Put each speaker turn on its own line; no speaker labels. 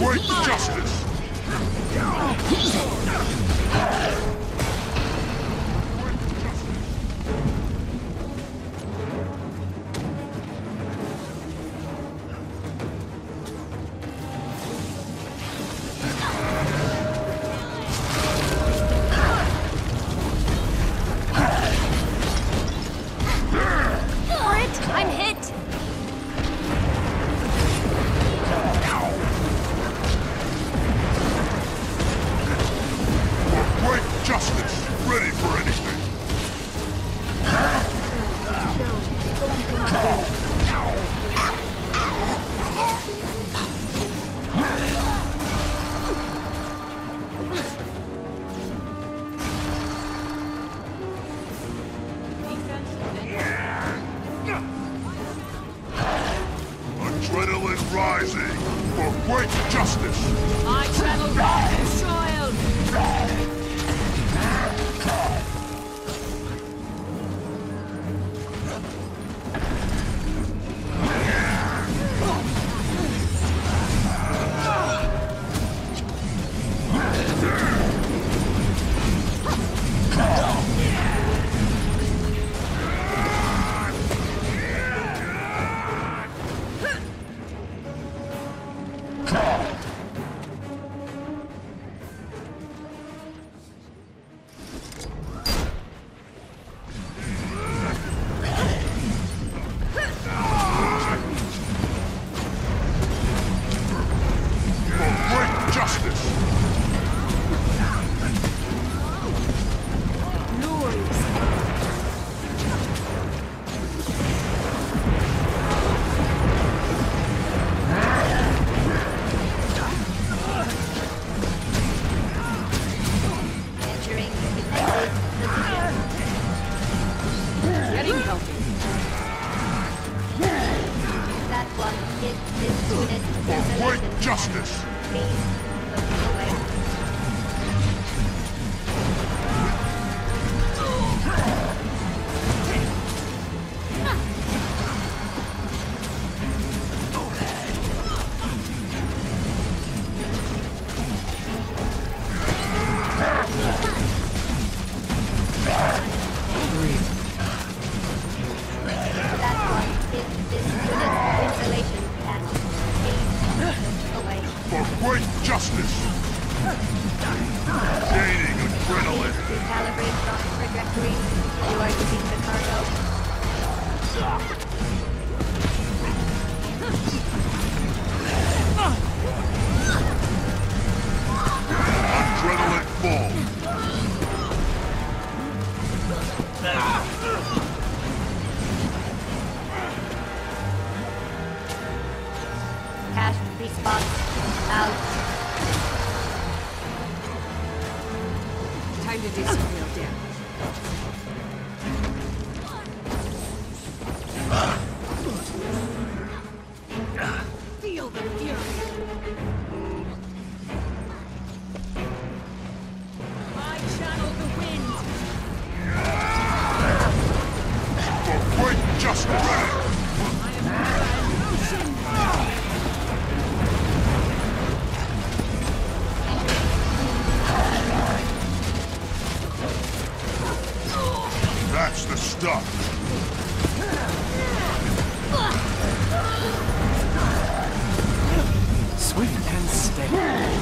Great justice! Rising! For great justice!
I travel
For great justice! For great justice! Gaining adrenaline!
Recalibrate drop trajectory. You are using the cargo.
Adrenaline full!
Cash response out.
Time to do some real damage. Watch the stuff. And steady.